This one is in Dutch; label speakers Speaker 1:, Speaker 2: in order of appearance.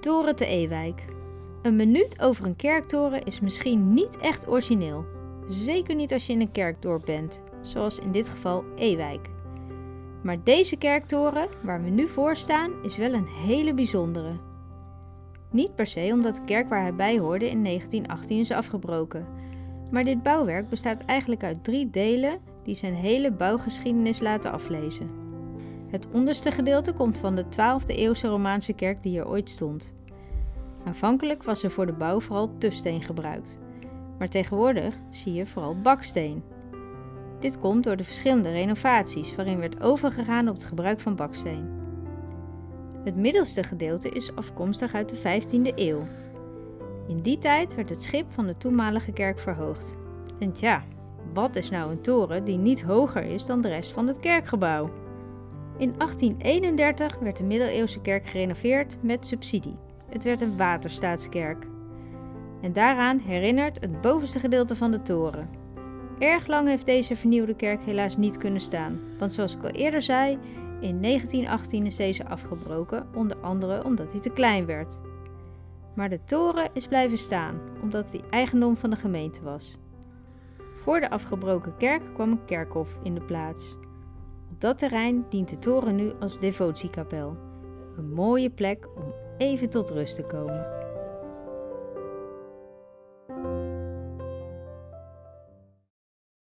Speaker 1: toren te Ewijk. Een minuut over een kerktoren is misschien niet echt origineel. Zeker niet als je in een kerkdorp bent, zoals in dit geval Ewijk. Maar deze kerktoren, waar we nu voor staan, is wel een hele bijzondere. Niet per se omdat de kerk waar hij bij hoorde in 1918 is afgebroken. Maar dit bouwwerk bestaat eigenlijk uit drie delen die zijn hele bouwgeschiedenis laten aflezen. Het onderste gedeelte komt van de 12e eeuwse Romaanse kerk die hier ooit stond. Aanvankelijk was er voor de bouw vooral tufsteen gebruikt, maar tegenwoordig zie je vooral baksteen. Dit komt door de verschillende renovaties waarin werd overgegaan op het gebruik van baksteen. Het middelste gedeelte is afkomstig uit de 15e eeuw. In die tijd werd het schip van de toenmalige kerk verhoogd. En tja, wat is nou een toren die niet hoger is dan de rest van het kerkgebouw? In 1831 werd de middeleeuwse kerk gerenoveerd met subsidie. Het werd een waterstaatskerk. En daaraan herinnert het bovenste gedeelte van de toren. Erg lang heeft deze vernieuwde kerk helaas niet kunnen staan, want zoals ik al eerder zei, in 1918 is deze afgebroken, onder andere omdat hij te klein werd. Maar de toren is blijven staan, omdat hij eigendom van de gemeente was. Voor de afgebroken kerk kwam een kerkhof in de plaats. Op dat terrein dient de toren nu als devotiekapel. Een mooie plek om even tot rust te komen.